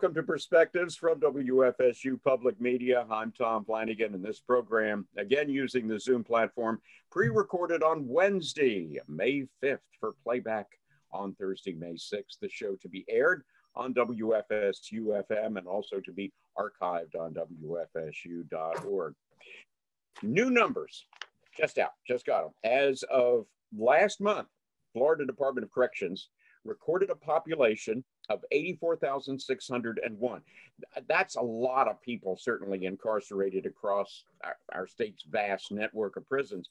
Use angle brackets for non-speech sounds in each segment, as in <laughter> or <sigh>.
welcome to Perspectives from WFSU Public Media. I'm Tom Flanagan, and this program, again using the Zoom platform, pre recorded on Wednesday, May 5th, for playback on Thursday, May 6th. The show to be aired on WFSU FM and also to be archived on WFSU.org. New numbers just out, just got them. As of last month, Florida Department of Corrections recorded a population of 84,601. That's a lot of people, certainly incarcerated across our, our, state's vast network of prisons.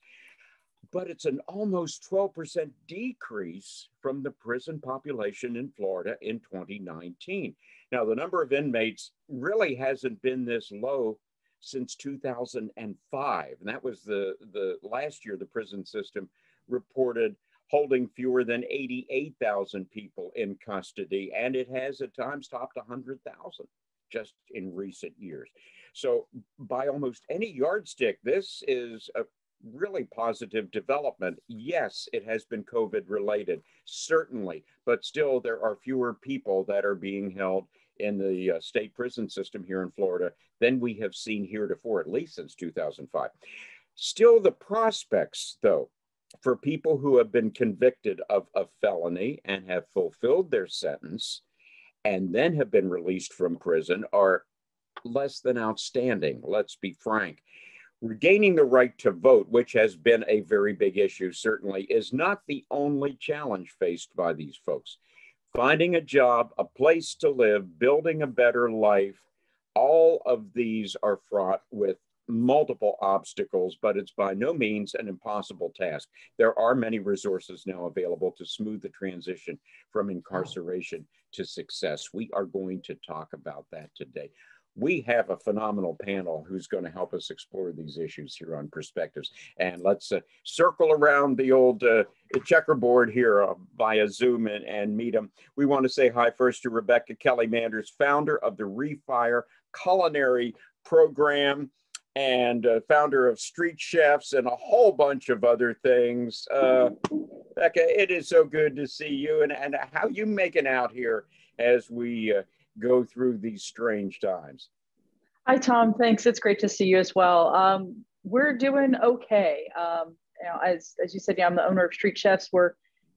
But it's an almost 12% decrease from the prison population in Florida in 2019. Now, the number of inmates really hasn't been this low since 2005. And that was the, the last year the prison system reported holding fewer than 88,000 people in custody, and it has at times topped 100,000 just in recent years. So, by almost any yardstick, this is a really positive development. Yes, it has been COVID related, certainly, but still, there are fewer people that are being held in the uh, state prison system here in Florida than we have seen heretofore, at least since 2005. Still, the prospects, though, for people who have been convicted of a felony and have fulfilled their sentence and then have been released from prison are less than outstanding, let's be frank. Regaining the right to vote, which has been a very big issue, certainly, is not the only challenge faced by these folks. Finding a job, a place to live, building a better life, all of these are fraught with multiple obstacles, but it's by no means an impossible task. There are many resources now available to smooth the transition from incarceration to success. We are going to talk about that today. We have a phenomenal panel who's going to help us explore these issues here on Perspectives. And let's uh, circle around the old uh, checkerboard here uh, via Zoom and, and meet them. We want to say hi first to Rebecca Kelly Manders, founder of the Refire Culinary Program and founder of Street Chefs and a whole bunch of other things. Uh, Becca, it is so good to see you and, and how you making out here as we uh, go through these strange times. Hi, Tom. Thanks. It's great to see you as well. Um, we're doing okay. Um, you know, as, as you said, yeah, I'm the owner of Street Chefs. We're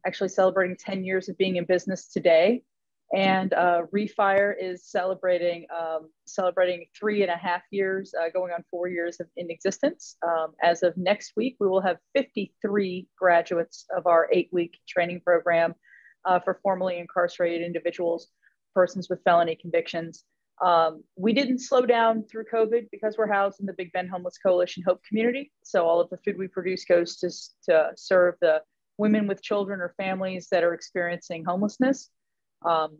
actually celebrating 10 years of being in business today and uh, Refire is celebrating um, celebrating three and a half years, uh, going on four years of, in existence. Um, as of next week, we will have 53 graduates of our eight-week training program uh, for formerly incarcerated individuals, persons with felony convictions. Um, we didn't slow down through COVID because we're housed in the Big Bend Homeless Coalition Hope community. So all of the food we produce goes to, to serve the women with children or families that are experiencing homelessness. Um,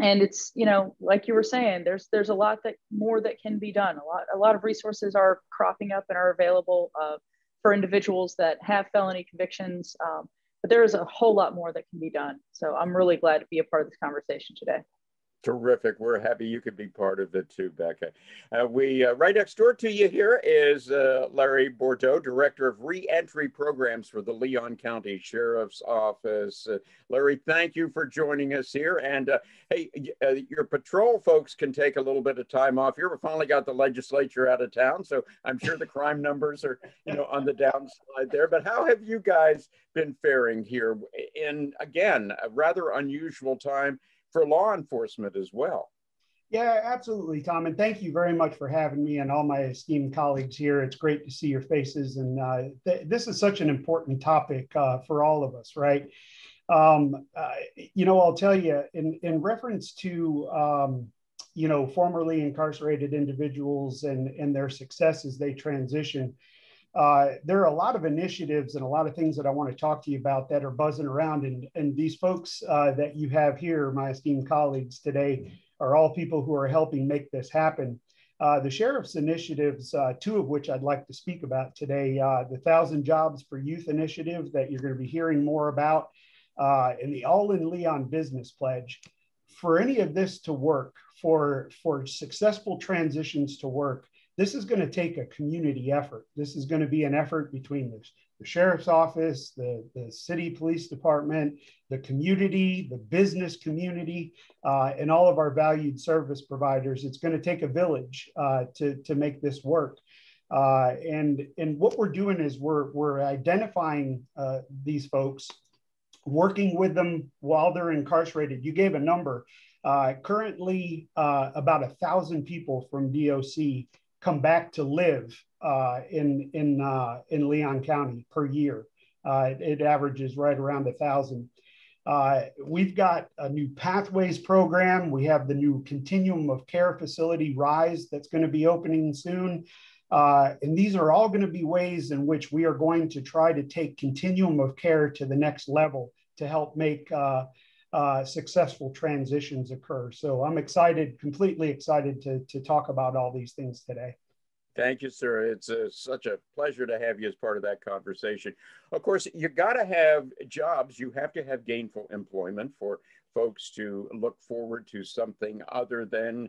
and it's you know like you were saying there's there's a lot that more that can be done. A lot a lot of resources are cropping up and are available uh, for individuals that have felony convictions um, but there is a whole lot more that can be done. So i'm really glad to be a part of this conversation today Terrific. We're happy you could be part of it too, Becca. Uh, we uh, right next door to you here is uh, Larry Bourdeau, Director of Reentry Programs for the Leon County Sheriff's Office. Uh, Larry, thank you for joining us here. And uh, hey, uh, your patrol folks can take a little bit of time off here. We finally got the legislature out of town, so I'm sure the crime numbers are you know on the downside there. But how have you guys been faring here in again a rather unusual time? For law enforcement as well. Yeah, absolutely, Tom. And thank you very much for having me and all my esteemed colleagues here. It's great to see your faces. And uh, th- this is such an important topic uh, for all of us, right? Um, uh, you know, I'll tell you, in, in reference to, um, you know, formerly incarcerated individuals and, and their success as they transition, uh, there are a lot of initiatives and a lot of things that I want to talk to you about that are buzzing around. And, and these folks uh, that you have here, my esteemed colleagues today, are all people who are helping make this happen. Uh, the sheriff's initiatives, uh, two of which I'd like to speak about today uh, the Thousand Jobs for Youth initiative that you're going to be hearing more about, and the All in Leon Business Pledge. For any of this to work, for, for successful transitions to work, this is going to take a community effort. This is going to be an effort between the, the sheriff's office, the, the city police department, the community, the business community, uh, and all of our valued service providers. It's going to take a village uh, to, to make this work. Uh, and, and what we're doing is we're, we're identifying uh, these folks, working with them while they're incarcerated. You gave a number. Uh, currently, uh, about a thousand people from DOC come back to live uh, in in uh, in Leon County per year. Uh, it, it, averages right around a thousand. Uh, we've got a new pathways program. We have the new continuum of care facility Rise that's going to be opening soon. Uh, and these are all going to be ways in which we are going to try to take continuum of care to the next level to help make uh, uh, successful transitions occur. So I'm excited, completely excited to, to talk about all these things today. Thank you, sir. It's a, such a pleasure to have you as part of that conversation. Of course, you got to have jobs. You have to have gainful employment for folks to look forward to something other than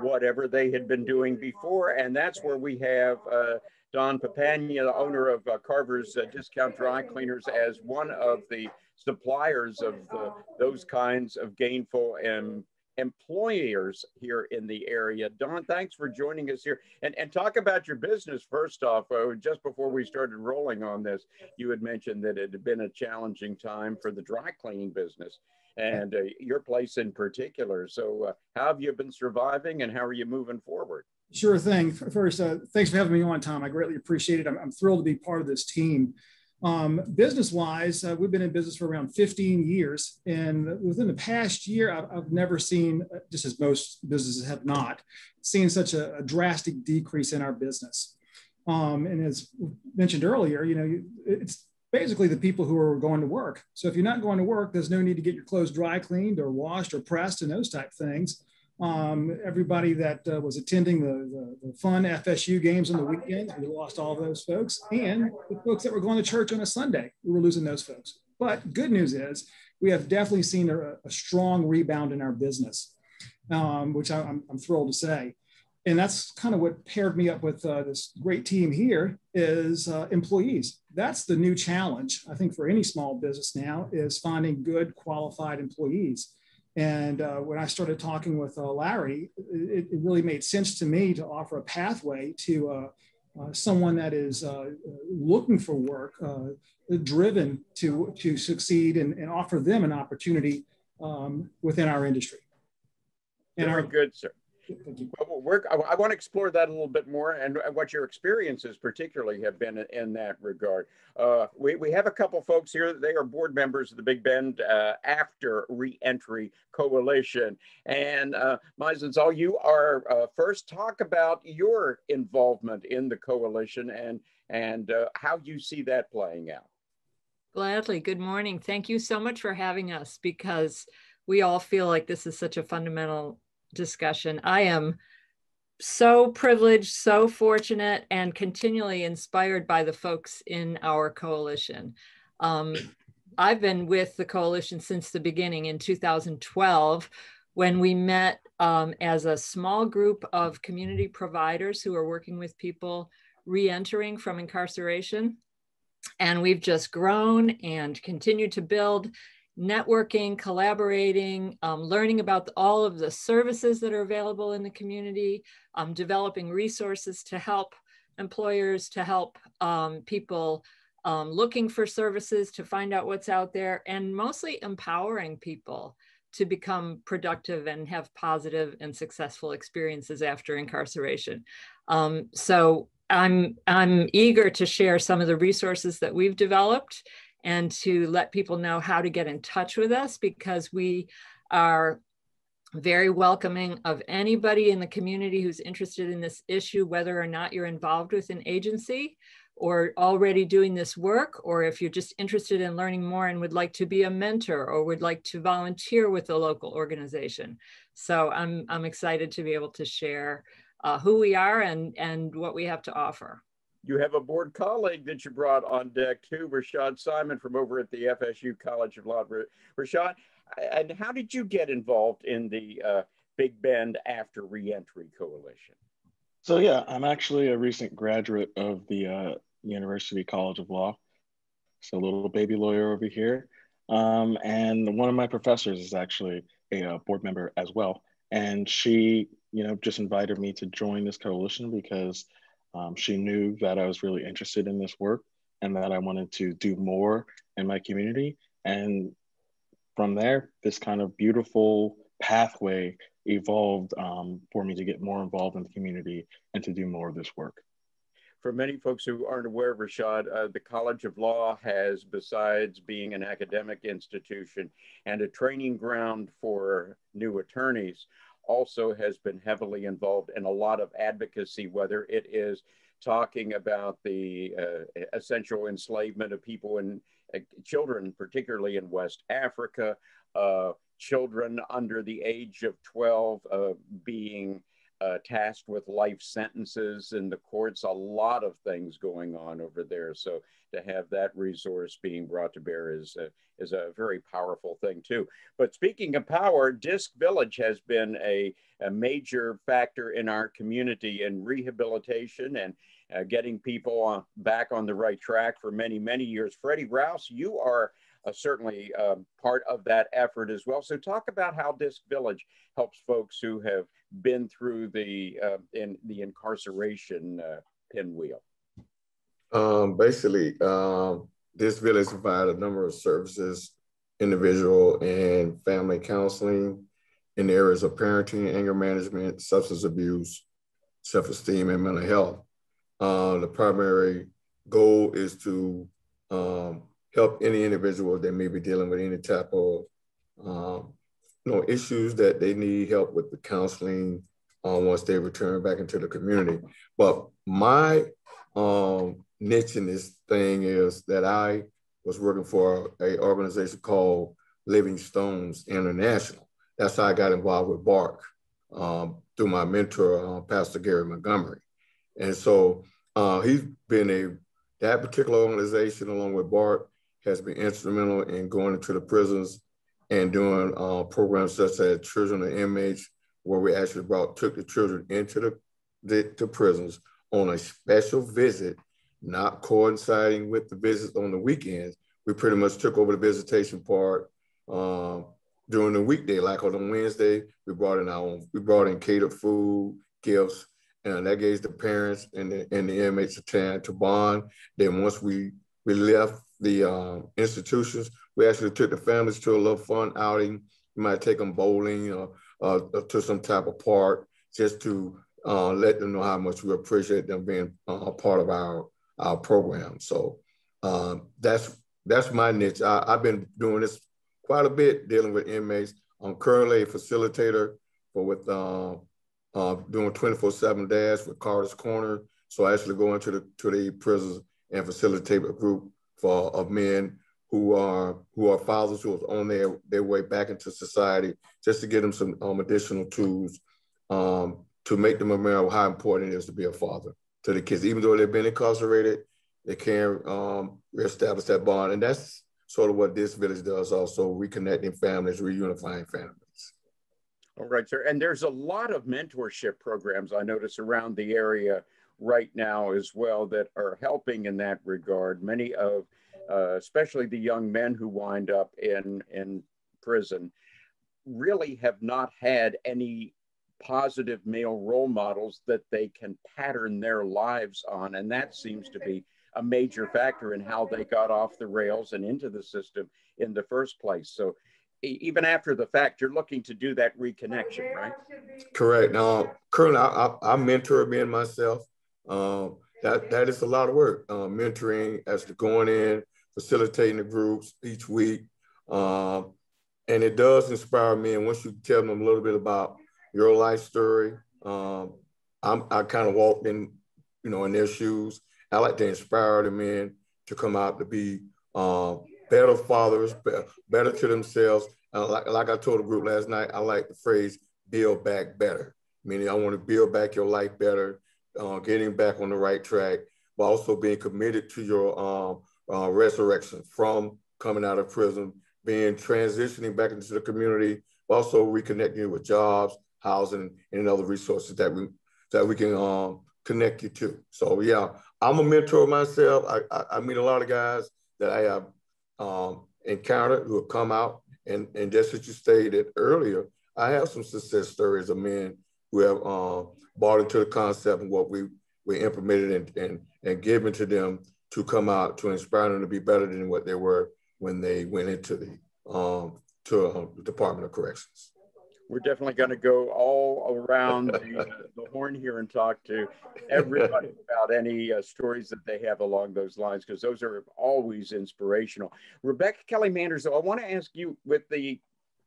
whatever they had been doing before. And that's where we have uh, Don Papania, the owner of uh, Carver's uh, Discount Dry Cleaners, as one of the suppliers of the, those kinds of gainful and employers here in the area. Don, thanks for joining us here and, and talk about your business first off. Uh, just before we started rolling on this, you had mentioned that it had been a challenging time for the dry cleaning business and uh, your place in particular. So, uh, how have you been surviving and how are you moving forward? Sure thing. First, uh, thanks for having me on, Tom. I greatly appreciate it. I'm, I'm thrilled to be part of this team. Um, business wise, uh, we've been in business for around 15 years. And within the past year, I've, I've never seen, uh, just as most businesses have not, seen such a, a drastic decrease in our business. Um, and as mentioned earlier, you know, it's basically the people who are going to work. So if you're not going to work, there's no need to get your clothes dry cleaned or washed or pressed and those type things um, everybody that uh, was attending the, the, the, fun FSU games on the weekends. We lost all those folks. And the folks that were going to church on a Sunday, we were losing those folks. But good news is we have definitely seen a, a strong rebound in our business, um, which I, am thrilled to say. And that's kind of what paired me up with uh, this great team here is uh, employees. That's the new challenge, I think, for any small business now is finding good qualified employees. And uh, when I started talking with uh, Larry, it, it, really made sense to me to offer a pathway to uh, uh someone that is uh, looking for work, uh, driven to, to succeed, and, and, offer them an opportunity um, within our industry. And Very our, good, sir. Well, I want to explore that a little bit more and what your experiences particularly have been in that regard. Uh, we, we have a couple folks here. They are board members of the Big Bend uh, After Reentry Coalition. And uh, all you are uh, first. Talk about your involvement in the coalition and, and uh, how you see that playing out. Gladly. Good morning. Thank you so much for having us because we all feel like this is such a fundamental discussion. I am so privileged, so fortunate, and continually inspired by the folks in our coalition. Um, I've been with the coalition since the beginning in 2012 when we met um, as a small group of community providers who are working with people reentering from incarceration. And we've just grown and continued to build networking, collaborating, um, learning about all of the services that are available in the community, um, developing resources to help employers, to help um, people um, looking for services, to find out what's out there, and mostly empowering people to become productive and have positive and successful experiences after incarceration. Um, so I'm, I'm eager to share some of the resources that we've developed and to let people know how to get in touch with us because we are very welcoming of anybody in the community who's interested in this issue, whether or not you're involved with an agency or already doing this work, or if you're just interested in learning more and would like to be a mentor or would like to volunteer with a local organization. So I'm, I'm excited to be able to share uh, who we are and, and what we have to offer you have a board colleague that you brought on deck too, Rashad Simon from over at the FSU College of Law. Rashad, and how did you get involved in the uh, Big Bend After Reentry Coalition? So yeah, I'm actually a recent graduate of the uh, University College of Law. So a little baby lawyer over here. Um, and one of my professors is actually a, a uh, board member as well. And she, you know, just invited me to join this coalition because um, she knew that I was really interested in this work and that I wanted to do more in my community. And from there, this kind of beautiful pathway evolved um, for me to get more involved in the community and to do more of this work. For many folks who aren't aware, of Rashad, uh, the College of Law has, besides being an academic institution and a training ground for new attorneys, also has been heavily involved in a lot of advocacy, whether it is talking about the uh, essential enslavement of people and uh, children, particularly in West Africa, uh, children under the age of 12 uh, being uh, tasked with life sentences in the courts, a lot of things going on over there. So to have that resource being brought to bear is a, is a very powerful thing too. But speaking of power, Disc Village has been a, a major factor in our community in rehabilitation and uh, getting people on, back on the right track for many, many years. Freddie Rouse, you are uh, certainly um, part of that effort as well. So talk about how Disc Village helps folks who have been through the uh, in the incarceration uh, pinwheel. Um, basically, um, Disc Village provides a number of services, individual and family counseling in the areas of parenting, anger management, substance abuse, self-esteem, and mental health. Uh, the primary goal is to um, help any individual that may be dealing with any type of um, you know issues that they need help with the counseling uh, once they return back into the community. But my um, niche in this thing is that I was working for a organization called Living Stones International. That's how I got involved with BARC um, through my mentor, uh, Pastor Gary Montgomery. And so uh, he's been a that particular organization, along with BARC, has been instrumental in going into the prisons and doing uh, programs such as Children of Inmates, where we actually brought took the children into the, the, the prisons on a special visit, not coinciding with the visits on the weekends. We pretty much took over the visitation part um, during the weekday, like on Wednesday. We brought in our own, we brought in catered food, gifts, and that gave the parents and the, and the inmates a chance to bond. Then once we we left the uh, institutions. We actually took the families to a little fun outing. We might take them bowling or to some type of park just to uh, let them know how much we appreciate them being uh, a part of our our program. So um, that's that's my niche. I, have been doing this quite a bit, dealing with inmates. I'm currently a facilitator for with uh, uh, doing 24/7 dash with Carter's Corner. So I actually go into the to the prisons and facilitate a group for of men who are who are fathers who are on their their way back into society, just to give them some um, additional tools um, to make them aware of how important it is to be a father to the kids, even though they've been incarcerated, they can um, reestablish that bond, and that's sort of what Disc Village does, also reconnecting families, reunifying families. All right, sir. And there's a lot of mentorship programs I notice around the area right now as well that are helping in that regard. Many of, uh, especially the young men who wind up in, in prison, really have not had any positive male role models that they can pattern their lives on. And that seems to be a major factor in how they got off the rails and into the system in the first place. So even after the fact, you're looking to do that reconnection, right? Correct. Now, currently, I, I, I mentor men myself. Um, that that is a lot of work. Uh, mentoring as to going in, facilitating the groups each week, um, and it does inspire me. And once you tell them a little bit about your life story, um, I kind of walked in, you know, in their shoes. I like to inspire the men to come out to be uh, better fathers, better to themselves. Uh, like, like I told the group last night, I like the phrase "build back better," meaning I want to build back your life better uh, getting back on the right track, but also being committed to your um, uh, resurrection from coming out of prison, being transitioning back into the community, also reconnecting you with jobs, housing, and other resources that we that we can um, connect you to. So yeah, I'm a mentor myself. I, I, I meet a lot of guys that I have um, encountered who have come out and, and just as you stated earlier, I have some success stories of men who have um, bought into the concept and what we, we implemented and, and, and given to them to come out to inspire them to be better than what they were when they went into the um, to uh, the Department of Corrections we're definitely going to go all around the, uh, the, horn here and talk to everybody <laughs> about any uh, stories that they have along those lines because those are always inspirational. Rebecca Kelly Manders, though, I want to ask you with the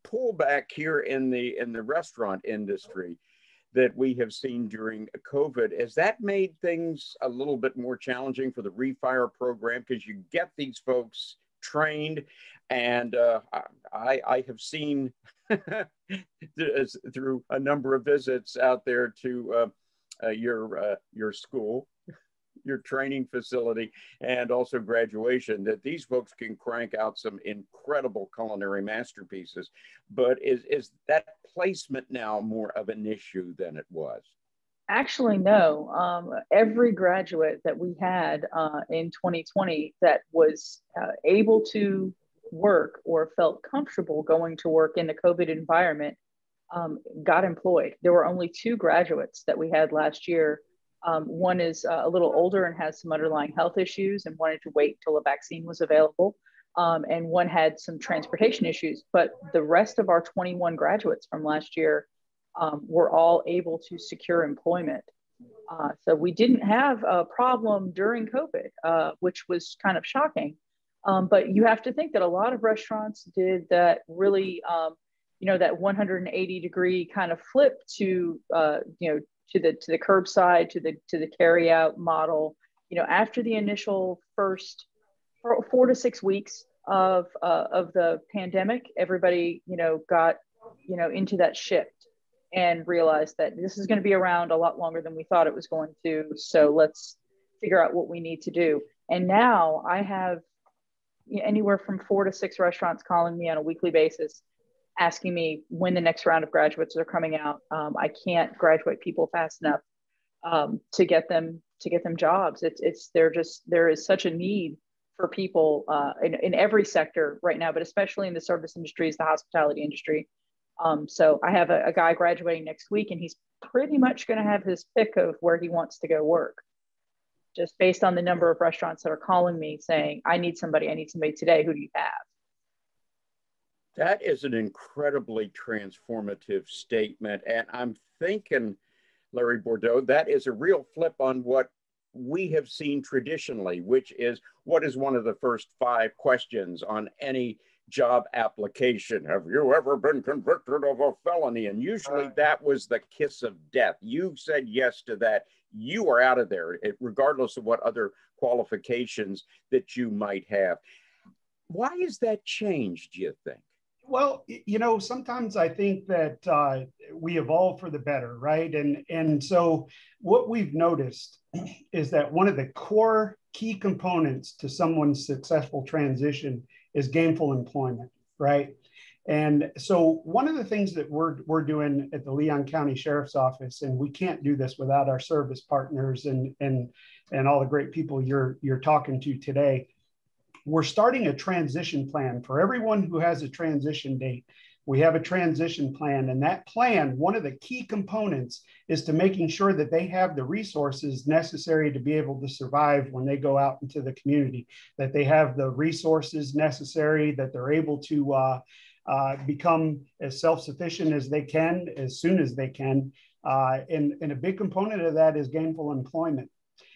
pullback here in the in the restaurant industry that we have seen during COVID, has that made things a little bit more challenging for the refire program? Because you get these folks trained and uh, I, I have seen <laughs> through a number of visits out there to uh, uh, your uh, your school, your training facility, and also graduation. That these folks can crank out some incredible culinary masterpieces. But is is that placement now more of an issue than it was? Actually, no. Um, every graduate that we had uh, in 2020 that was uh, able to work or felt comfortable going to work in the COVID environment um, got employed. There were only two graduates that we had last year. Um, one is uh, a little older and has some underlying health issues and wanted to wait till a vaccine was available. Um, and one had some transportation issues. But the rest of our 21 graduates from last year um, were all able to secure employment. Uh, so we didn't have a problem during COVID, uh, which was kind of shocking. Um, but you have to think that a lot of restaurants did that really, um, you know, that 180 degree kind of flip to, uh, you know, to the to the curbside, to the to the carry out model. You know, after the initial first four, four to six weeks of uh, of the pandemic, everybody, you know, got you know into that shift and realized that this is going to be around a lot longer than we thought it was going to. So let's figure out what we need to do. And now I have anywhere from four to six restaurants calling me on a weekly basis asking me when the next round of graduates are coming out um, i can't graduate people fast enough um, to get them to get them jobs it's it's there just there is such a need for people uh, in, in every sector right now but especially in the service industries the hospitality industry um, so i have a, a guy graduating next week and he's pretty much going to have his pick of where he wants to go work just based on the number of restaurants that are calling me saying, I need somebody, I need somebody today. Who do you have? That is an incredibly transformative statement. And I'm thinking, Larry Bourdeau, that is a real flip on what we have seen traditionally, which is what is one of the first five questions on any job application? Have you ever been convicted of a felony? And usually that was the kiss of death. You said yes to that you are out of there, regardless of what other qualifications that you might have. Why has that changed, do you think? Well, you know, sometimes I think that uh, we evolve for the better, right? And and so what we've noticed <clears throat> is that one of the core key components to someone's successful transition is gainful employment, right? And so one of the things that we're, we're doing at the Leon County Sheriff's Office, and we can't do this without our service partners and, and, and all the great people you're, you're talking to today, we're starting a transition plan for everyone who has a transition date. We have a transition plan, and that plan, one of the key components is to making sure that they have the resources necessary to be able to survive when they go out into the community, that they have the resources necessary, that they're able to uh, uh, become as self-sufficient as they can as soon as they can. Uh, and, and a big component of that is gainful employment.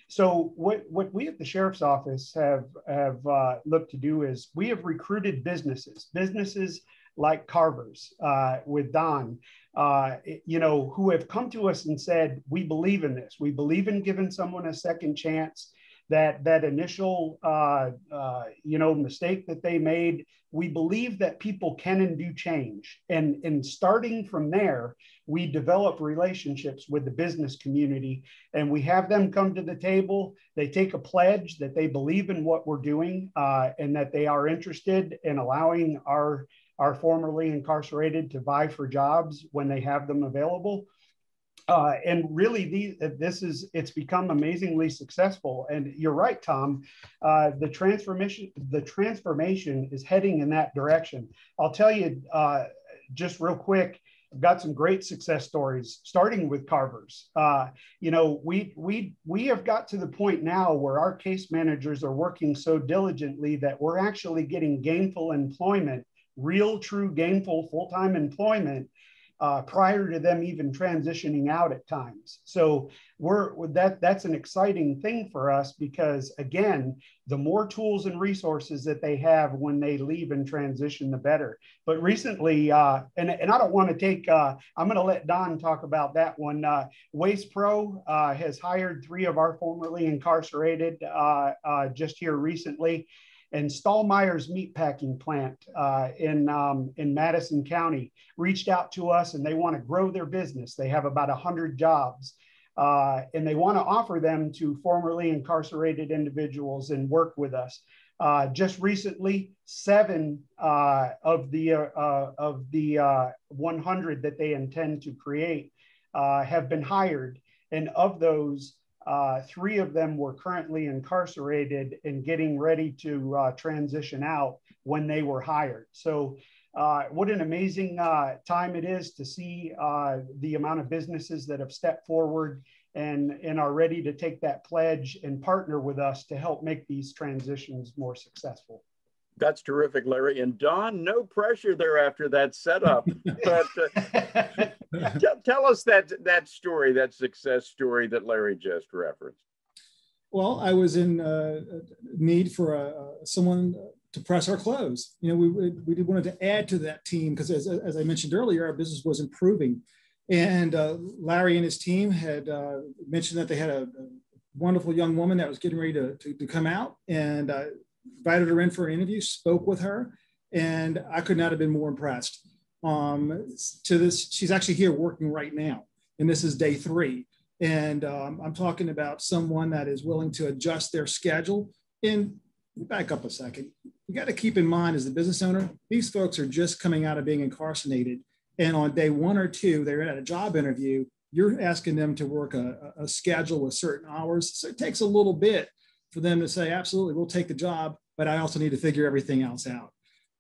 So what, what we at the sheriff's office have, have uh, looked to do is we have recruited businesses, businesses like Carver's uh, with Don, uh, you know, who have come to us and said, we believe in this. We believe in giving someone a second chance that that initial uh, uh, you know mistake that they made. We believe that people can and do change. And and starting from there we develop relationships with the business community and we have them come to the table. They take a pledge that they believe in what we're doing uh, and that they are interested in allowing our our formerly incarcerated to vie for jobs when they have them available Uh, and really, these, this is it's become amazingly successful. And you're right, Tom. Uh, the transformation the transformation is heading in that direction. I'll tell you uh, just real quick. I've got some great success stories, starting with Carver's. Uh, you know, we we we have got to the point now where our case managers are working so diligently that we're actually getting gainful employment, real, true, gainful full-time employment uh, prior to them even transitioning out at times. So we're that that's an exciting thing for us because again, the more tools and resources that they have when they leave and transition, the better. But recently, uh, and and I don't want to take, uh, I'm going to let Don talk about that one. Uh, Waste Pro uh, has hired three of our formerly incarcerated uh, just here recently and Stallmeyer's meatpacking plant uh, in, um, in Madison County reached out to us and they want to grow their business. They have about 100 jobs uh, and they want to offer them to formerly incarcerated individuals and work with us. Uh, just recently, seven uh, of the, uh, of the uh, 100 that they intend to create have been hired. And of those, uh, three of them were currently incarcerated and getting ready to uh, transition out when they were hired. So, uh, what an amazing uh, time it is to see uh, the amount of businesses that have stepped forward and, and are ready to take that pledge and partner with us to help make these transitions more successful. That's terrific, Larry. And Don, no pressure there after that setup. but uh, <laughs> tell, tell us that that story, that success story that Larry just referenced. Well, I was in uh, need for a, someone to press our clothes. You know, we, we wanted to add to that team because, as, as I mentioned earlier, our business was improving. And uh, Larry and his team had uh, mentioned that they had a, a, wonderful young woman that was getting ready to, to, to come out. And uh, invited her in for an interview, spoke with her, and I could not have been more impressed. Um, to this, she's actually here working right now, and this is day three. And um, I'm talking about someone that is willing to adjust their schedule. And back up a second. You got to keep in mind as the business owner, these folks are just coming out of being incarcerated. And on day one or two, they're at a job interview. You're asking them to work a, a schedule with certain hours. So it takes a little bit for them to say, absolutely, we'll take the job, but I also need to figure everything else out.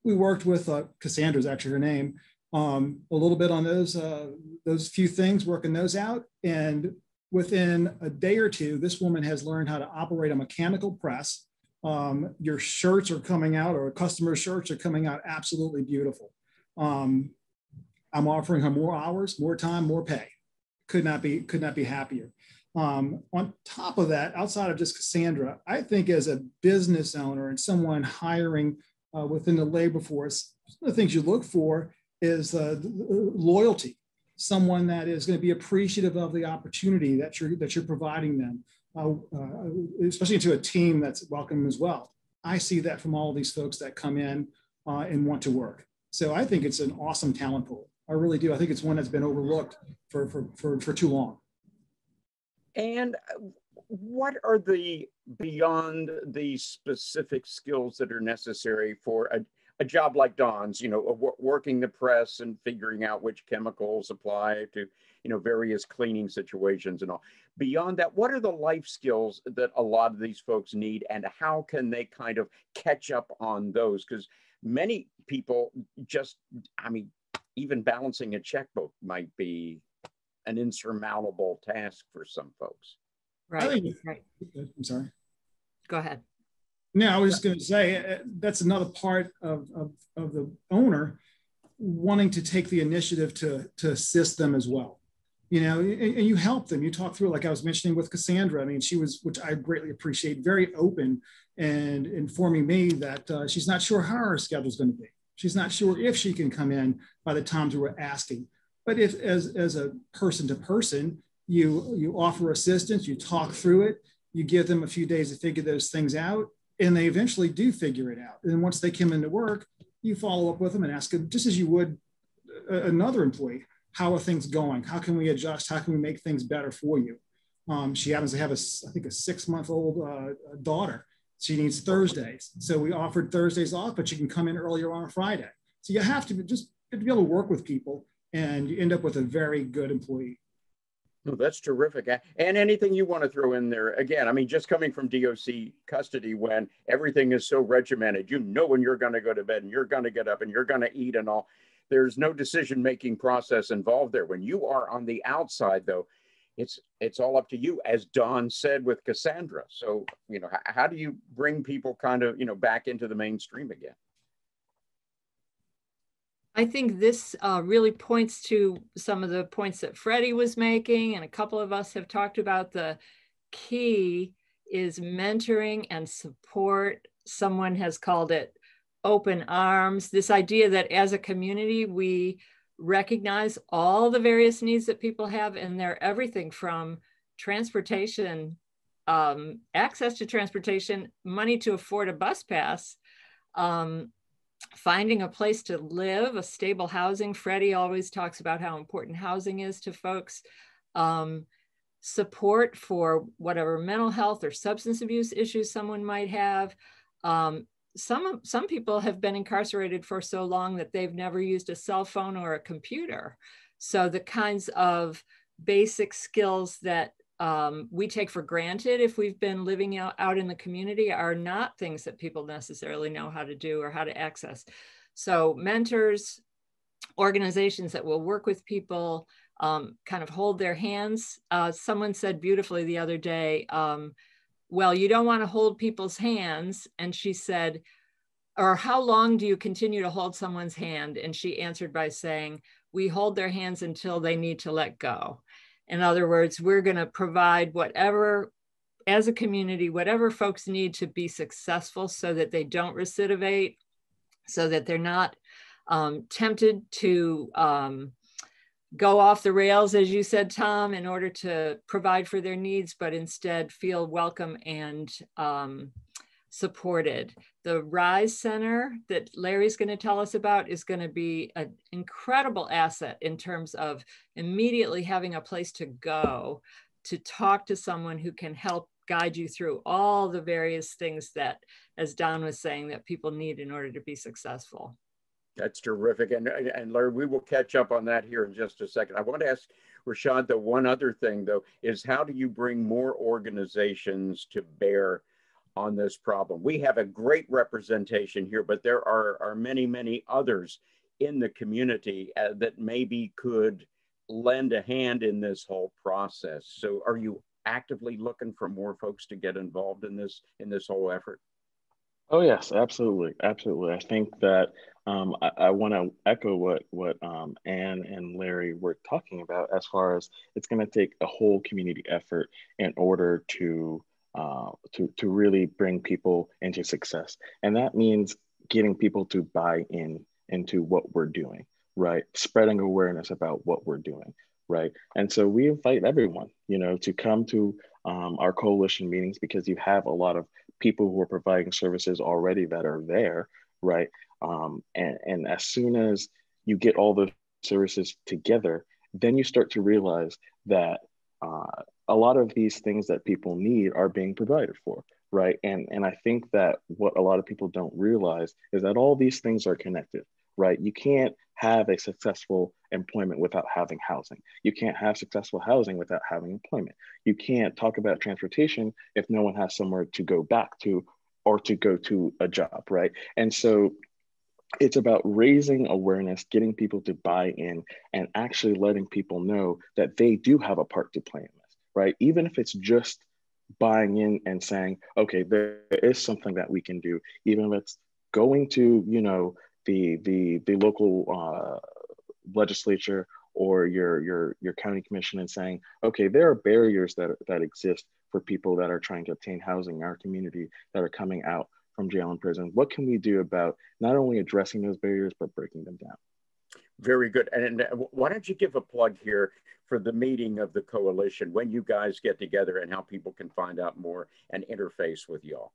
We worked with uh, Cassandra's actually her name, um, a little bit on those uh, those few things, working those out, and within a day or two, this woman has learned how to operate a mechanical press. Um, your shirts are coming out, or customer shirts are coming out absolutely beautiful. Um, I'm offering her more hours, more time, more pay. Could not be could not be happier. Um, on top of that, outside of just Cassandra, I think as a business owner and someone hiring uh, within the labor force, the things you look for is uh, loyalty. Someone that is going to be appreciative of the opportunity that you're that you're providing them, uh, uh especially to a team that's welcome as well. I see that from all these folks that come in uh, and want to work. So I think it's an awesome talent pool. I really do. I think it's one that's been overlooked for for for, for too long. And uh, what are the beyond the specific skills that are necessary for a, a job like Don's, you know, working the press and figuring out which chemicals apply to, you know, various cleaning situations and all. Beyond that, what are the life skills that a lot of these folks need and how can they kind of catch up on those? Because many people just, I mean, even balancing a checkbook might be an insurmountable task for some folks. Right. Think, right. I'm sorry. Go ahead. No, I was just going to say uh, that's another part of, of, of the owner wanting to take the initiative to, to assist them as well. You know, and, and you help them. You talk through, like I was mentioning with Cassandra. I mean, she was, which I greatly appreciate, very open and informing me that uh, she's not sure how her schedule is going to be. She's not sure if she can come in by the times we were asking. But if as, as a person to person, you, you offer assistance, you talk through it, you give them a few days to figure those things out, and they eventually do figure it out. And once they come into work, you follow up with them and ask them, just as you would another employee, how are things going? How can we adjust? How can we make things better for you? Um, she happens to have a, I think, a six month old uh, daughter. She needs Thursdays. So we offered Thursdays off, but she can come in earlier on a Friday. So you have to just have to be able to work with people and you end up with a very good employee. No, that's terrific. And anything you want to throw in there again, I mean, just coming from DOC custody when everything is so regimented, you know when you're going to go to bed and you're going to get up and you're going to eat and all. There's no decision making process involved there. When you are on the outside, though, it's it's all up to you, as Don said with Cassandra. So, you know, how do you bring people kind of, you know, back into the mainstream again? I think this uh, really points to some of the points that Freddie was making, and a couple of us have talked about. The key is mentoring and support. Someone has called it open arms. This idea that as a community, we recognize all the various needs that people have, and they're everything from transportation, um, access to transportation, money to afford a bus pass. Um, finding a place to live, a stable housing. Freddie always talks about how important housing is to folks. Um, support for whatever mental health or substance abuse issues someone might have. Um, some, some people have been incarcerated for so long that they've never used a cell phone or a computer. So the kinds of basic skills that um, we take for granted if we've been living out, out in the community are not things that people necessarily know how to do or how to access. So mentors, organizations that will work with people, um, kind of hold their hands. Uh, someone said beautifully the other day, um, well, you don't want to hold people's hands. And she said, or how long do you continue to hold someone's hand? And she answered by saying, we hold their hands until they need to let go. In other words, we're going to provide whatever, as a community, whatever folks need to be successful so that they don't recidivate, so that they're not um, tempted to um, go off the rails, as you said, Tom, in order to provide for their needs, but instead feel welcome and um, supported. The RISE Center that Larry's going to tell us about is going to be an incredible asset in terms of immediately having a place to go to talk to someone who can help guide you through all the various things that, as Don was saying, that people need in order to be successful. That's terrific. And, and Larry, we will catch up on that here in just a second. I want to ask Rashad, the one other thing, though, is how do you bring more organizations to bear on this problem. We have a great representation here, but there are, are many, many others in the community uh, that maybe could lend a hand in this whole process. So are you actively looking for more folks to get involved in this in this whole effort? Oh yes, absolutely, absolutely. I think that um, I, I want to echo what what um, Anne and Larry were talking about as far as it's going to take a whole community effort in order to uh, to, to really bring people into success. And that means getting people to buy in into what we're doing, right? Spreading awareness about what we're doing, right? And so we invite everyone, you know, to come to um, our coalition meetings because you have a lot of people who are providing services already that are there, right? Um, and, and as soon as you get all those services together, then you start to realize that uh, a lot of these things that people need are being provided for right? And and i think that what a lot of people don't realize is that all these things are connected right? You can't have a successful employment without having housing. You can't have successful housing without having employment. You can't talk about transportation if no one has somewhere to go back to or to go to a job right? And so it's about raising awareness, getting people to buy in, and actually letting people know that they do have a part to play in right? Even if it's just buying in and saying, okay, there is something that we can do, even if it's going to, you know, the the the local uh, legislature or your your your county commission and saying, okay, there are barriers that that exist for people that are trying to obtain housing in our community that are coming out from jail and prison. What can we do about not only addressing those barriers but breaking them down? Very good. And why don't you give a plug here for the meeting of the coalition when you guys get together and how people can find out more and interface with y'all?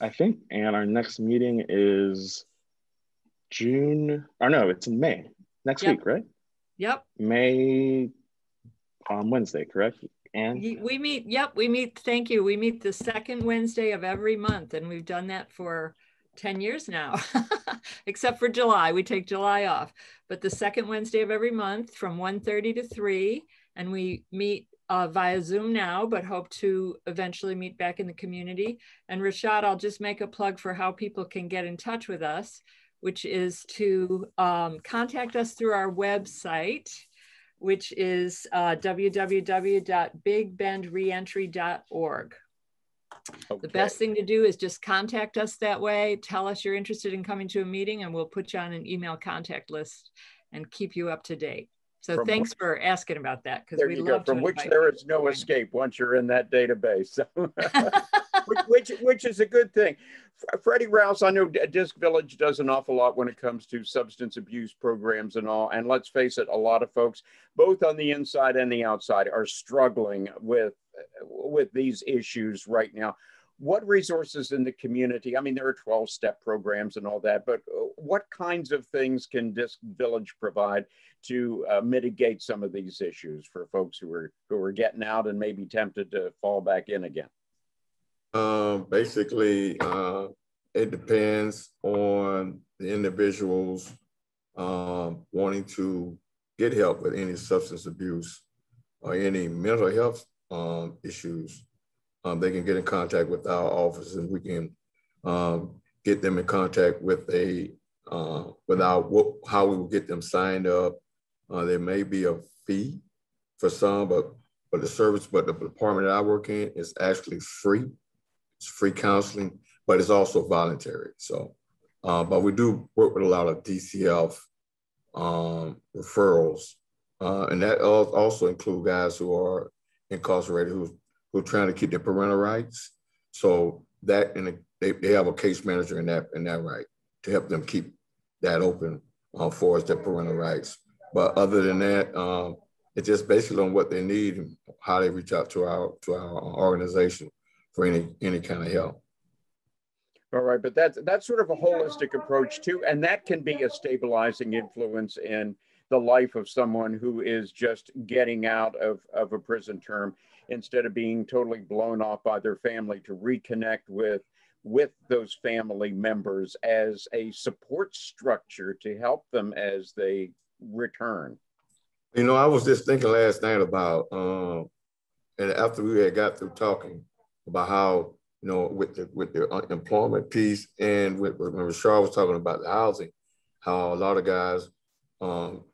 I think, and our next meeting is June, or no, it's in May next yep. week, right? Yep. May on Wednesday, correct? And we meet, yep, we meet, thank you. We meet the second Wednesday of every month, and we've done that for 10 years now, <laughs> except for July. We take July off. But the second Wednesday of every month from 1.30 to 3. And we meet uh, via Zoom now, but hope to eventually meet back in the community. And Rashad, I'll just make a plug for how people can get in touch with us, which is to um, contact us through our website, which is uh, www.bigbendreentry.org. Okay. The best thing to do is just contact us that way. Tell us you're interested in coming to a meeting, and we'll put you on an email contact list and keep you up to date. So from thanks for asking about that because we love go. from which there is no escape once you're in that database. <laughs> <laughs> which, which, which is a good thing. Freddie Rouse, I know Disc Village does an awful lot when it comes to substance abuse programs and all. And let's face it, a lot of folks, both on the inside and the outside, are struggling with with these issues right now. What resources in the community? I mean, there are 12 step programs and all that, but uh, what kinds of things can Disc Village provide to uh, mitigate some of these issues for folks who are who are getting out and maybe tempted to fall back in again? Um, basically, uh, it depends on the individuals um, wanting to get help with any substance abuse or any mental health um, issues. Um, they can get in contact with our office and we can um, get them in contact with a uh, without what, how we will get them signed up. Uh, there may be a fee for some, but but the service, but the department that I work in is actually free. It's free counseling, but it's also voluntary. So, uh, but we do work with a lot of DCF um, referrals, uh, and that also include guys who are incarcerated who who are trying to keep their parental rights. So that and they, they have a case manager in that in that right to help them keep that open uh, for us their parental rights. But other than that, um, it's just basically on what they need and how they reach out to our to our organization for any any kind of help. All right, but that's that's sort of a holistic approach too, and that can be a stabilizing influence in the life of someone who is just getting out of, of a prison term instead of being totally blown off by their family to reconnect with with those family members as a support structure to help them as they return. You know, I was just thinking last night about, um, and after we had got through talking, about how you know with the with the employment piece and with when Rashad was talking about the housing, how a lot of guys, um,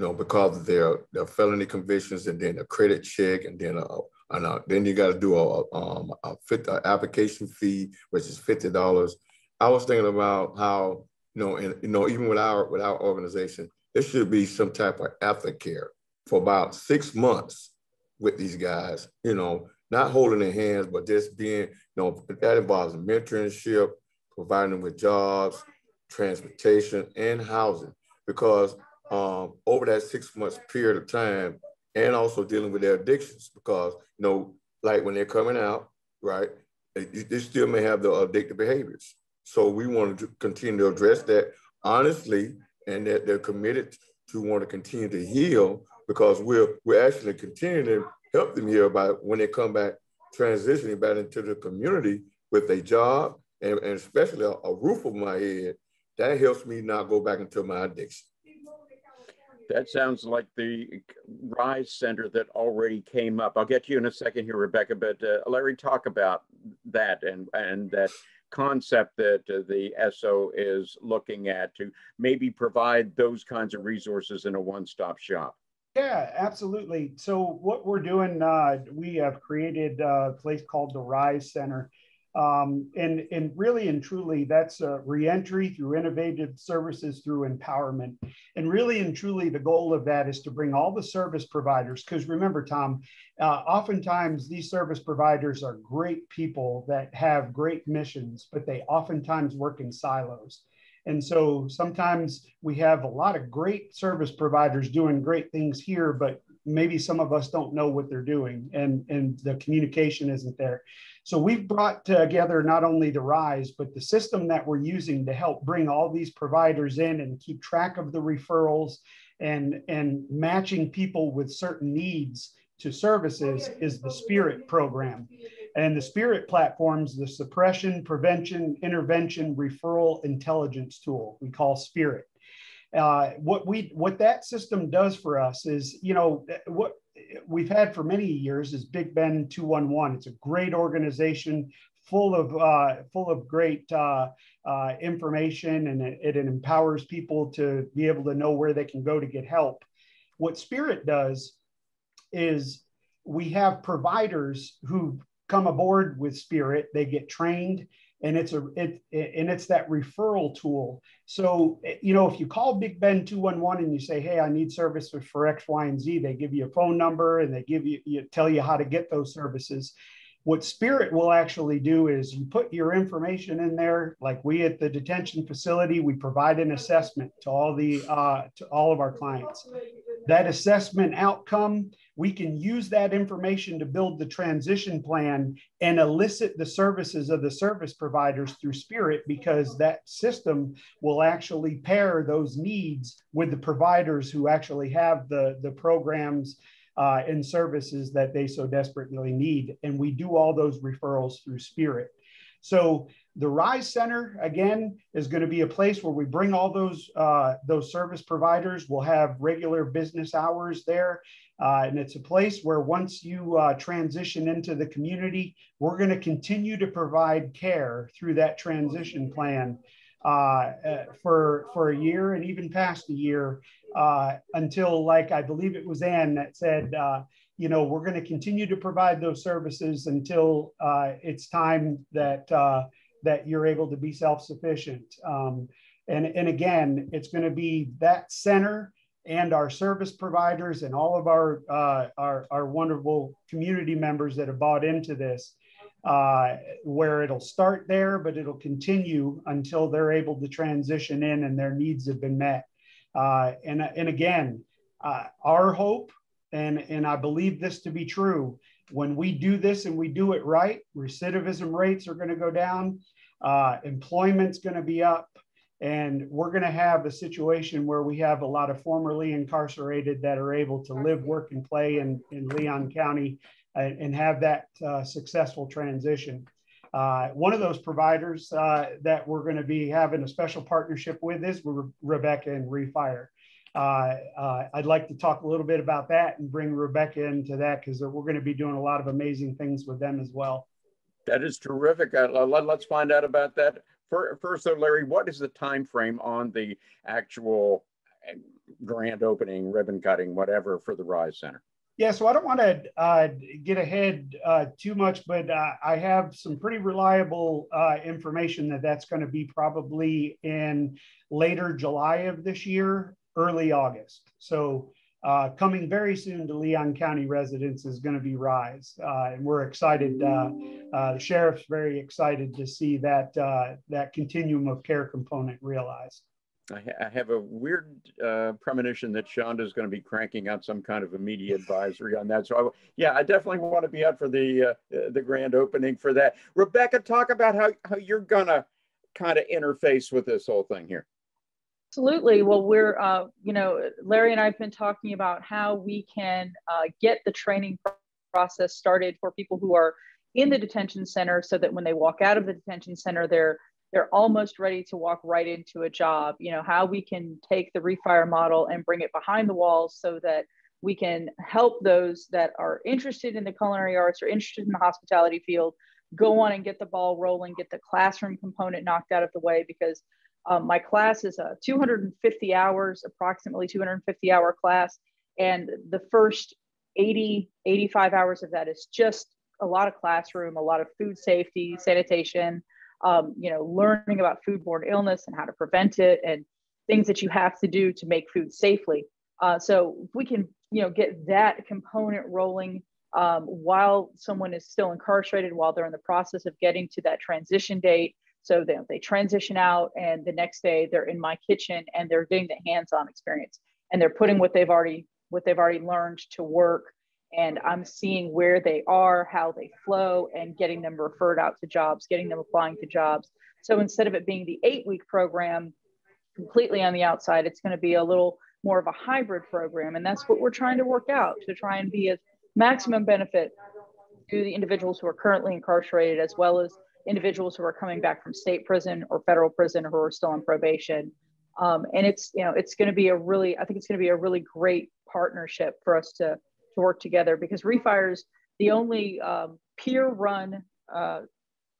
you know, because of their their felony convictions and then a credit check and then a, and a, then you got to do a um a fit a application fee which is fifty dollars. I was thinking about how you know and you know even with our with our organization, there should be some type of aftercare for about six months with these guys. You know, not holding their hands, but just being, you know, that involves mentorship, providing them with jobs, transportation, and housing. Because um, over that six months period of time, and also dealing with their addictions, because you know, like when they're coming out, right, they still may have the addictive behaviors. So we want to continue to address that honestly, and that they're committed to want to continue to heal because we're we're actually continuing to help them heal by when they come back, transitioning back into the community with a job and, and especially a, a roof over my head. That helps me not go back into my addiction. That sounds like the Rise Center that already came up. I'll get you in a second here, Rebecca. But uh, Larry, talk about that and and that concept that uh, the SO is looking at to maybe provide those kinds of resources in a one-stop shop. Yeah, absolutely. So what we're doing, uh, we have created a place called the Rise Center. Um, and, and really and truly, that's a reentry through innovative services through empowerment. And really and truly, the goal of that is to bring all the service providers, because remember, Tom, uh, oftentimes these service providers are great people that have great missions, but they oftentimes work in silos. And so sometimes we have a lot of great service providers doing great things here, but maybe some of us don't know what they're doing and, and the communication isn't there. So we've brought together not only the RISE, but the system that we're using to help bring all these providers in and keep track of the referrals and, and matching people with certain needs to services is the SPIRIT program. And the SPIRIT platforms, the suppression, prevention, intervention, referral intelligence tool we call SPIRIT. Uh, what we what that system does for us is, you know, what we've had for many years is Big Bend 211. It's a great organization full of uh, full of great uh, uh, information, and it, it, empowers people to be able to know where they can go to get help. What Spirit does is we have providers who come aboard with Spirit. They get trained, and it's a it and it's that referral tool. So you know, if you call Big Bend two one one and you say, "Hey, I need services for X, Y, and Z," they give you a phone number and they give you, you tell you how to get those services what Spirit will actually do is you put your information in there, like we at the detention facility, we provide an assessment to all the uh, to all of our clients. That assessment outcome, we can use that information to build the transition plan and elicit the services of the service providers through Spirit because that system will actually pair those needs with the providers who actually have the, the programs uh, and services that they so desperately need. And we do all those referrals through Spirit. So the Rise Center again is going to be a place where we bring all those uh, those service providers. We'll have regular business hours there, uh, and it's a place where once you uh, transition into the community, we're going to continue to provide care through that transition plan uh, uh, for for a year and even past a year uh, until, like I believe it was Ann that said, uh, you know, we're going to continue to provide those services until it's time that that you're able to be self-sufficient. Um, and and again, it's going to be that center and our service providers and all of our, uh, our, our wonderful community members that have bought into this, uh, where it'll start there, but it'll continue until they're able to transition in and their needs have been met. Uh, and, and again, uh, our hope, and, and I believe this to be true, when we do this and we do it right, recidivism rates are going to go down, uh, employment's going to be up, and we're going to have a situation where we have a lot of formerly incarcerated that are able to live, work, and play in, in Leon County and, and have that uh, successful transition. Uh, one of those providers uh, that we're going to be having a special partnership with is Re Rebecca and Refire. Uh, uh, I'd like to talk a little bit about that and bring Rebecca into that because we're going to be doing a lot of amazing things with them as well. That is terrific. Uh, let's find out about that. First, though, Larry, what is the time frame on the actual grand opening, ribbon cutting, whatever, for the Rise Center? Yeah, so I don't want to uh, get ahead uh, too much, but uh, I have some pretty reliable uh, information that that's going to be probably in later July of this year, early August. So uh, coming very soon to Leon County residents is going to be Rise, uh, and we're excited. the sheriff's very excited to see that that continuum of care component realized. I, ha- I have a weird uh, premonition that Shonda is going to be cranking out some kind of a media advisory on that. So, I, yeah, I definitely want to be out for the uh, the grand opening for that. Rebecca, talk about how how you're gonna kind of interface with this whole thing here. Absolutely. Well, we're, uh, you know, Larry and I have been talking about how we can uh, get the training process started for people who are in the detention center so that when they walk out of the detention center, they're they're almost ready to walk right into a job. You know, how we can take the refire model and bring it behind the walls so that we can help those that are interested in the culinary arts or interested in the hospitality field go on and get the ball rolling, get the classroom component knocked out of the way because um, my class is a 250 hours, approximately 250 hour class. And the first 80, 85 hours of that is just a lot of classroom, a lot of food safety, sanitation, um, you know, learning about foodborne illness and how to prevent it and things that you have to do to make food safely. Uh, so we can, you know, get that component rolling um, while someone is still incarcerated, while they're in the process of getting to that transition date. So they, they transition out and the next day they're in my kitchen and they're getting the hands-on experience and they're putting what they've already what they've already learned to work and I'm seeing where they are, how they flow, and getting them referred out to jobs, getting them applying to jobs. So instead of it being the eight week program completely on the outside, it's going to be a little more of a hybrid program. And that's what we're trying to work out to try and be as maximum benefit to the individuals who are currently incarcerated, as well as individuals who are coming back from state prison or federal prison who are still on probation. Um, and it's, you know, it's going to be a really, I think it's going to be a really great partnership for us to to work together because Refires the only um, peer run uh,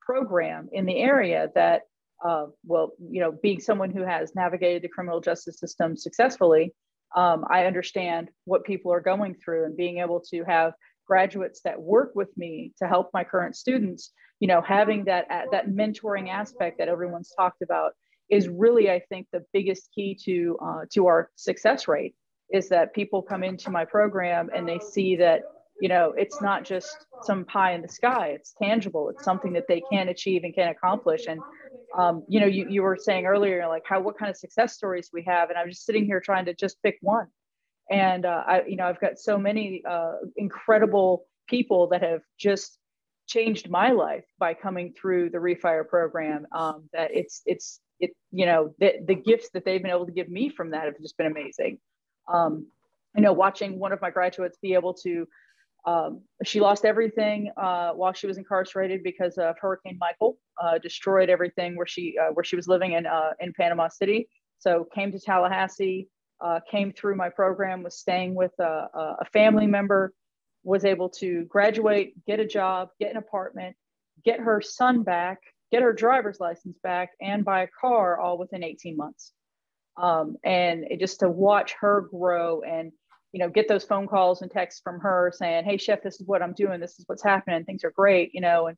program in the area that, uh, well, you know, being someone who has navigated the criminal justice system successfully, um, I understand what people are going through and being able to have graduates that work with me to help my current students, you know, having that, that mentoring aspect that everyone's talked about is really, I think, the biggest key to, uh, to our success rate is that people come into my program and they see that you know it's not just some pie in the sky it's tangible it's something that they can achieve and can accomplish. And um, you know you, you were saying earlier like how what kind of success stories we have. And i'm just sitting here trying to just pick one and uh, i you know i've got so many uh, incredible people that have just changed my life by coming through the refire program um, that it's it's it you know the, the gifts that they've been able to give me from that have just been amazing um, you know watching one of my graduates be able to um, she lost everything uh, while she was incarcerated because of Hurricane Michael, uh, destroyed everything where she uh, where she was living in uh, in Panama City. So came to Tallahassee, uh, came through my program, was staying with a, a, family member, was able to graduate, get a job, get an apartment, get her son back, get her driver's license back, and buy a car all within 18 months. Um, and it, just to watch her grow and you know, get those phone calls and texts from her saying, "Hey, chef, this is what I'm doing. This is what's happening. Things are great." You know, and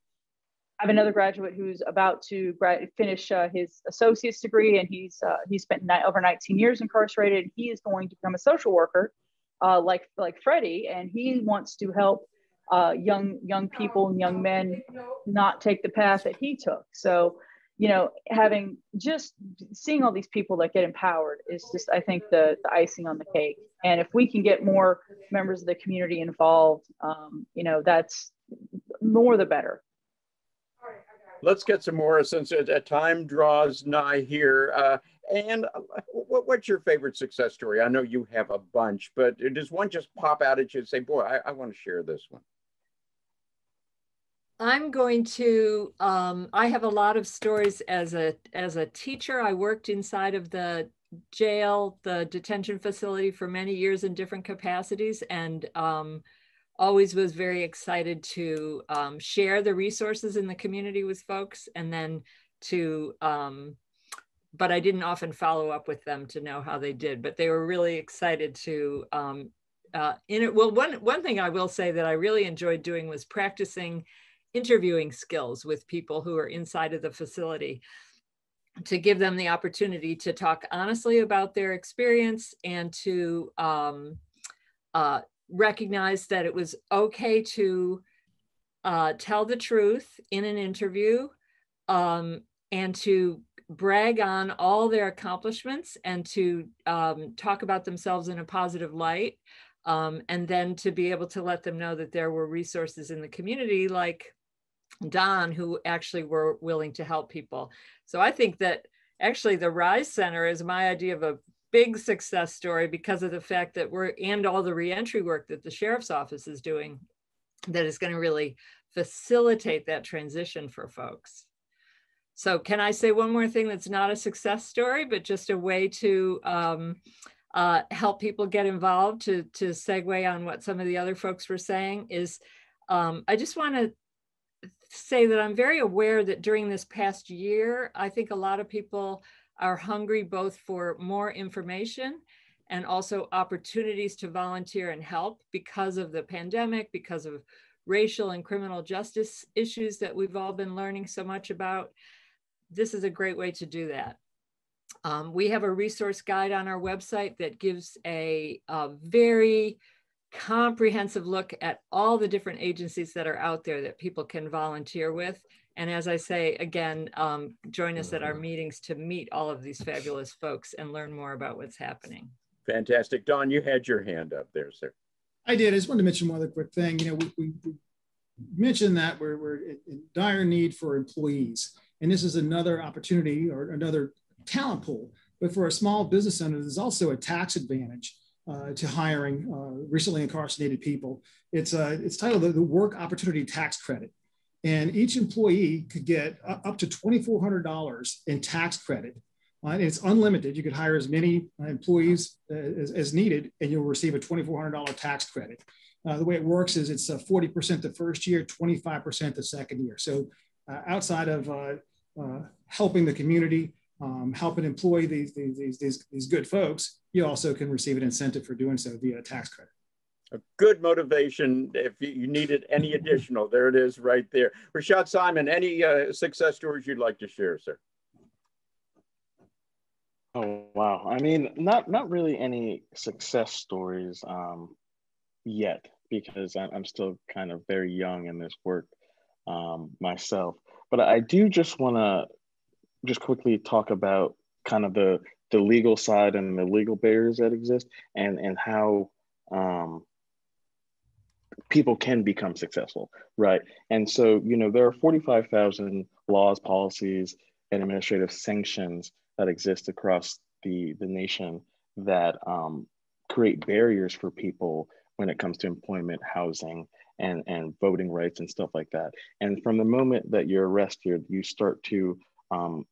I have another graduate who's about to finish uh, his associate's degree, and he's uh, he's spent ni- over 19 years incarcerated. He is going to become a social worker, uh, like like Freddie, and he wants to help uh, young young people and young men not take the path that he took. So you know, having just seeing all these people that get empowered is just, I think, the, the icing on the cake. And if we can get more members of the community involved, um, you know, that's more the better. Let's get some more since a time draws nigh here. Uh, and uh, what, what's your favorite success story? I know you have a bunch, but does one just pop out at you and say, boy, I, I want to share this one? I'm going to. Um, I have a lot of stories as a as a teacher. I worked inside of the jail, the detention facility for many years in different capacities, and um, always was very excited to um, share the resources in the community with folks, and then to. Um, but I didn't often follow up with them to know how they did. But they were really excited to. Um, uh, in it, well, one one thing I will say that I really enjoyed doing was practicing interviewing skills with people who are inside of the facility to give them the opportunity to talk honestly about their experience and to um, uh, recognize that it was okay to uh, tell the truth in an interview um, and to brag on all their accomplishments and to um, talk about themselves in a positive light. Um, and then to be able to let them know that there were resources in the community like Don who actually were willing to help people. So I think that actually the Rise Center is my idea of a big success story because of the fact that we're and all the reentry work that the sheriff's office is doing that is going to really facilitate that transition for folks. So can I say one more thing that's not a success story, but just a way to um, uh, help people get involved to, to segue on what some of the other folks were saying is um, I just want to say that I'm very aware that during this past year, I think a lot of people are hungry both for more information and also opportunities to volunteer and help because of the pandemic, because of racial and criminal justice issues that we've all been learning so much about. This is a great way to do that. Um, we have a resource guide on our website that gives a, a very comprehensive look at all the different agencies that are out there that people can volunteer with. And as I say, again, um, join us at our mm-hmm. meetings to meet all of these fabulous folks and learn more about what's happening. Fantastic. Don, you had your hand up there, sir. I did. I just wanted to mention one other quick thing. You know, we, we, we mentioned that we're, we're in dire need for employees. And this is another opportunity or another talent pool. But for a small business owner, there's also a tax advantage uh, to hiring uh, recently incarcerated people. It's, uh, it's titled the, the, Work Opportunity Tax Credit. And each employee could get up to $2,400 in tax credit. Uh, it's unlimited. You could hire as many uh, employees uh, as, as, needed, and you'll receive a $2,400 tax credit. uh, the way it works is it's 40% the first year, 25% the second year. So outside of helping the community, um, helping employ these, these, these, these good folks, you also can receive an incentive for doing so via a tax credit a good motivation if you needed any additional. There it is right there. Rashad Simon, any uh, success stories you'd like to share, sir? Oh wow! I mean, not not really any success stories um, yet because I'm still kind of very young in this work um, myself. But I do just want to just quickly talk about kind of the the legal side and the legal barriers that exist and and how um, people can become successful, right? And so, you know, there are 45,000 laws, policies, and administrative sanctions that exist across the, the nation that um, create barriers for people when it comes to employment, housing, and, and voting rights and stuff like that. And from the moment that you're arrested, you start to um,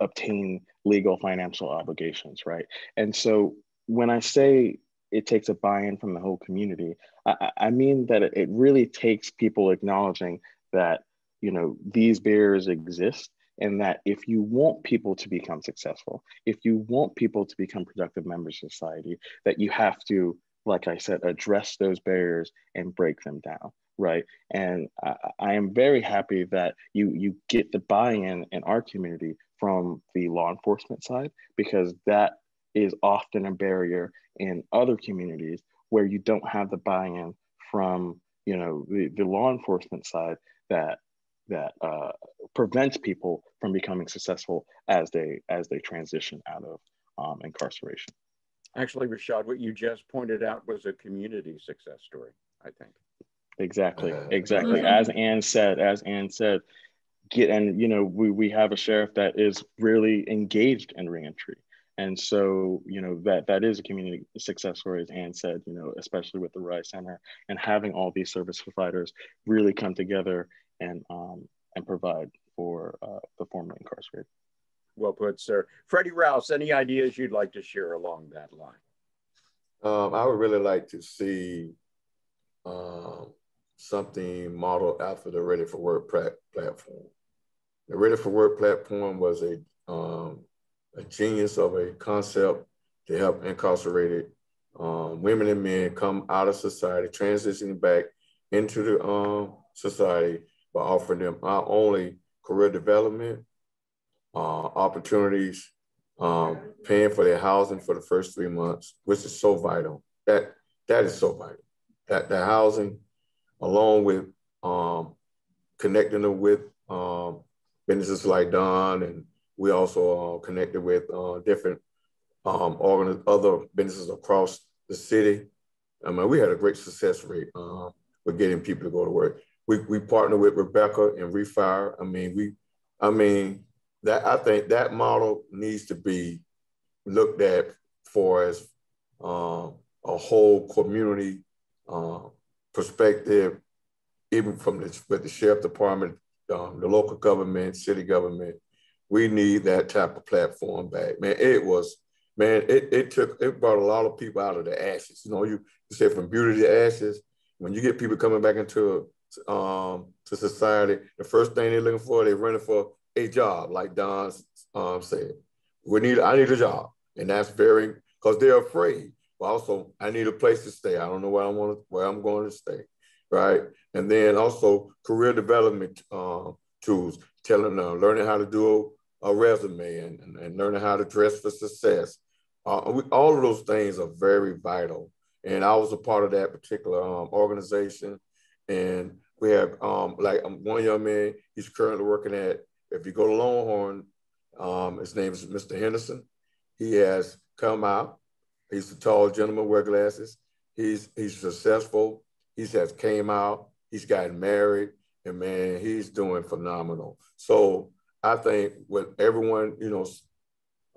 obtain legal financial obligations, right? And so when I say it takes a buy-in from the whole community. I, I mean that it really takes people acknowledging that you know these barriers exist and that if you want people to become successful, if you want people to become productive members of society, that you have to, like I said, address those barriers and break them down, right? And I, I am very happy that you you get the buy-in in our community from the law enforcement side because that is often a barrier in other communities where you don't have the buy-in from you know the, the law enforcement side that that uh, prevents people from becoming successful as they as they transition out of um, incarceration. Actually, Rashad, what you just pointed out was a community success story. I think. Exactly. Exactly. As Ann said, as Ann said, get and you know we we have a sheriff that is really engaged in reentry and so you know that that is a community success story as ann said you know especially with the rise center and having all these service providers really come together and um, and provide for uh, the formerly incarcerated. Well put sir. Freddie rouse any ideas you'd like to share along that line? Um, i would really like to see um, something modeled after the ready for work platform. The ready for work platform was a um, a genius of a concept to help incarcerated um, women and men come out of society, transitioning back into the um, society by offering them not only career development, uh, opportunities, um, paying for their housing for the first three months, which is so vital. That that is so vital. That the housing, along with um, connecting them with um, businesses like Don and we also uh, connected with uh, different um, organ- other businesses across the city. I mean, we had a great success rate uh, with getting people to go to work. We, we partnered with Rebecca and Refire. I mean, we, I mean, that I think that model needs to be looked at for as uh, a whole community uh, perspective, even from the, with the sheriff department, um, the local government, city government, we need that type of platform back. Man, it was, man, it, it took, it brought a lot of people out of the ashes. You know, you, you said from beauty to ashes, when you get people coming back into um, to society, the first thing they're looking for, they're running for a job, like Don um, said. We need, I need a job. And that's very, because they're afraid. But also, I need a place to stay. I don't know where I want to, where I'm going to stay, right? And then also career development uh, tools, telling them, learning how to do a resume and, and, and learning how to dress for success. Uh, we, all of those things are very vital. And I was a part of that particular um, organization. And we have um, like um, one young man, he's currently working at, if you go to Longhorn, um, his name is Mr. Henderson. He has come out. He's a tall gentleman, wear glasses. He's he's successful. He has came out. He's gotten married, and man, he's doing phenomenal. So I think with everyone, you know,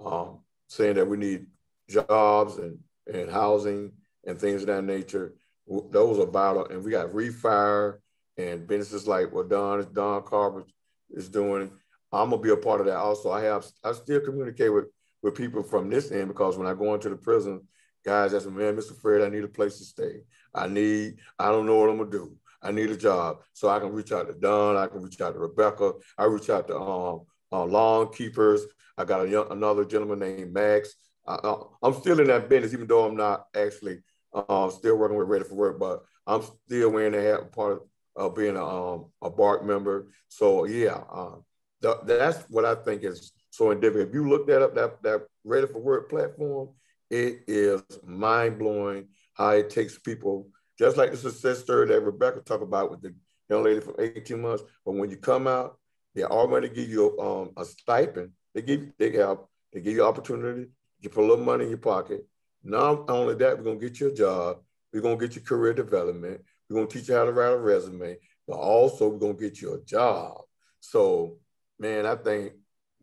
um, saying that we need jobs and, and housing and things of that nature, those are vital. And we got refire and businesses like what Don Don Carver is doing. I'm gonna be a part of that also. I have I still communicate with with people from this end because when I go into the prison, guys that's man, Mr. Fred, I need a place to stay. I need, I don't know what I'm gonna do. I need a job. So I can reach out to Don, I can reach out to Rebecca, I reach out to um, uh, lawn keepers. I got a young, another gentleman named Max. I, am still in that business, even though I'm not actually uh, still working with Ready for Work, but I'm still wearing the hat, part of uh, being a, um, a BARC member. So yeah, uh, th- that's what I think is so indicative. If you look that up, that, that Ready for Work platform, it is mind blowing how it takes people, just like the success story that Rebecca talked about with the young lady from 18 months. But when you come out, they're all going to give you um, a stipend. They give you they have they give you opportunity. You put a little money in your pocket. Not only that, we're gonna get you a job. We're gonna get you career development. We're gonna teach you how to write a resume, but also we're gonna get you a job. So, man, I think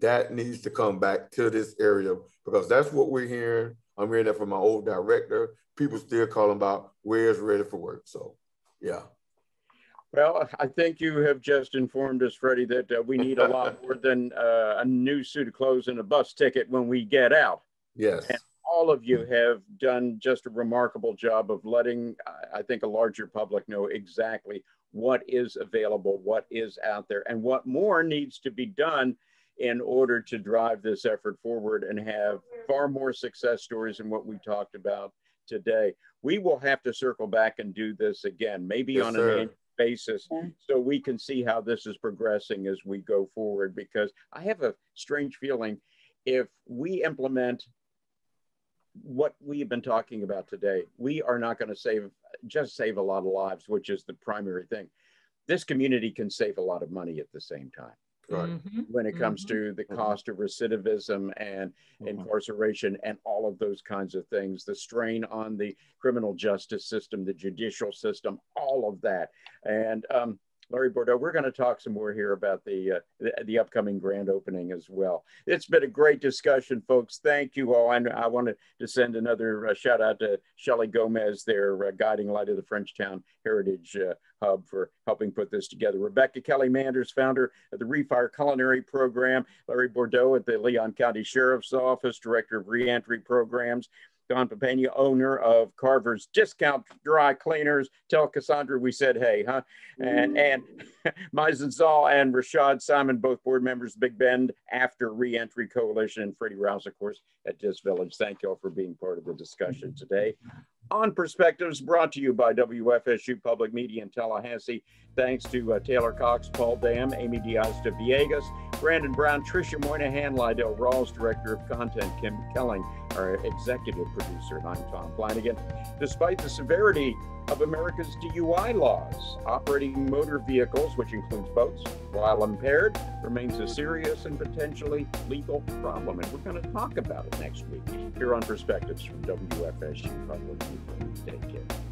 that needs to come back to this area because that's what we're hearing. I'm hearing that from my old director. People still calling about where's ready for work. So, yeah. Well, I think you have just informed us, Freddie, that uh, we need a lot <laughs> more than uh, a new suit of clothes and a bus ticket when we get out. Yes. And all of you have done just a remarkable job of letting, I think, a larger public know exactly what is available, what is out there, and what more needs to be done in order to drive this effort forward and have far more success stories than what we talked about today. We will have to circle back and do this again, maybe yes, on an annual basis, so we can see how this is progressing as we go forward. Because I have a strange feeling if we implement what we've been talking about today, we are not going to save just save a lot of lives, which is the primary thing. This community can save a lot of money at the same time. Right. Mm-hmm. When it comes mm-hmm. to the mm-hmm. cost of recidivism and mm-hmm. incarceration and all of those kinds of things, the strain on the criminal justice system, the judicial system, all of that. And um, Larry Bourdeau. We're going to talk some more here about the, uh, the, the upcoming grand opening as well. It's been a great discussion, folks. Thank you all. And I wanted to send another uh, shout out to Shelly Gomez, their uh, guiding light of the Frenchtown Heritage uh, Hub, for helping put this together. Rebecca Kelly Manders, founder of the Refire Culinary Program. Larry Bourdeau at the Leon County Sheriff's Office, director of reentry programs. Don Papania, owner of Carver's Discount Dry Cleaners. Tell Cassandra we said hey, huh? And mm. and <laughs> Meisenzahl and Rashad Simon, both board members Big Bend After Reentry Coalition, and Freddie Rouse, of course, at Disc Village. Thank you all for being part of the discussion today. On Perspectives, brought to you by WFSU Public Media in Tallahassee. Thanks to uh, Taylor Cox, Paul Dam, Amy Diaz de Villegas, Brandon Brown, Tricia Moynihan, Lydell Rawls, Director of Content, Kim Kelling, our executive producer, and I'm Tom Flanagan. Despite the severity of America's DUI laws, operating motor vehicles, which includes boats, while impaired, remains a serious and potentially lethal problem. And we're going to talk about it next week here on Perspectives from WFSU Public Media. Take care.